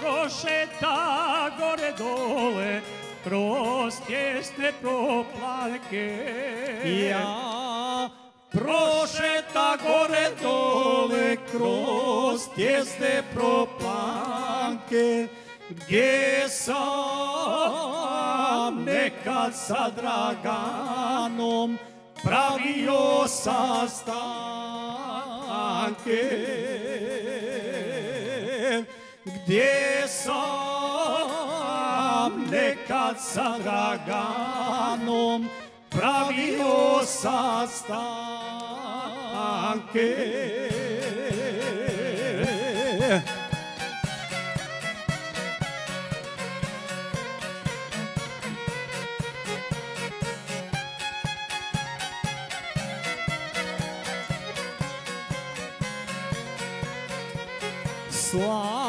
prošeta gore dole, kroz tjesne proplanke. Ja prošeta gore dole kroz tjesne proplanke gdje sam nekad sa Draganom pravio sastanke где сам лекаться раганом пробьется станки. Слава!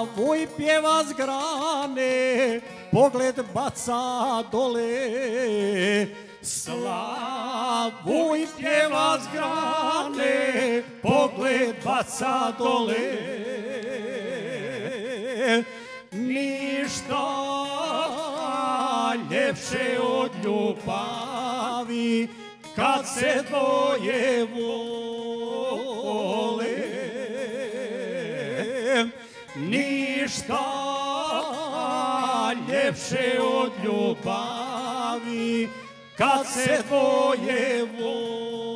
Slavuj pjeva s grane, pogled baca dole. Slavuj pjeva s grane, pogled baca dole. Ništa ljepše od ljubavi, kad se dvoje vole ništa ljepše od ljubavi kad se dvoje vole.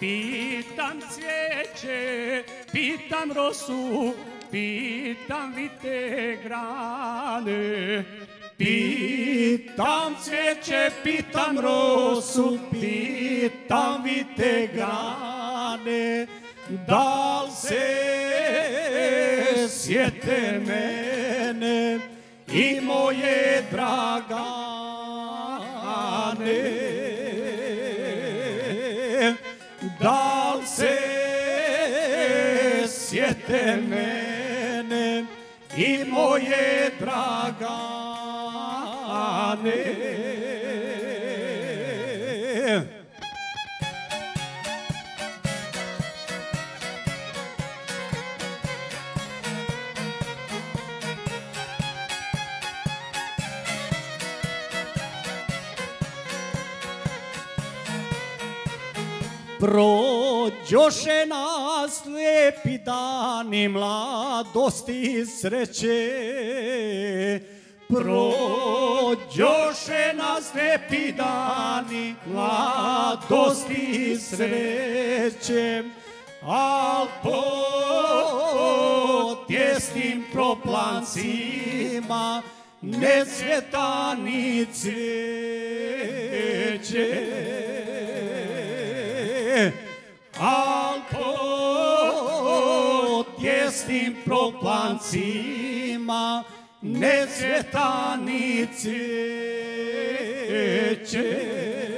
Pitam cvijeće, pitam rosu, pitam vite grane. Pitam cvijeće, pitam rosu, pitam vite grane, da li se sjete mene i moje dragane. siete menen i moje dragane. Pro Prođoše nas lijepi dani mladosti i sreće. Prođoše nas lijepi dani mladosti i sreće. Al po tjesnim proplancima ne cvjeta ni cvijeće. al pod tjesnim proplancima nezvjetanice će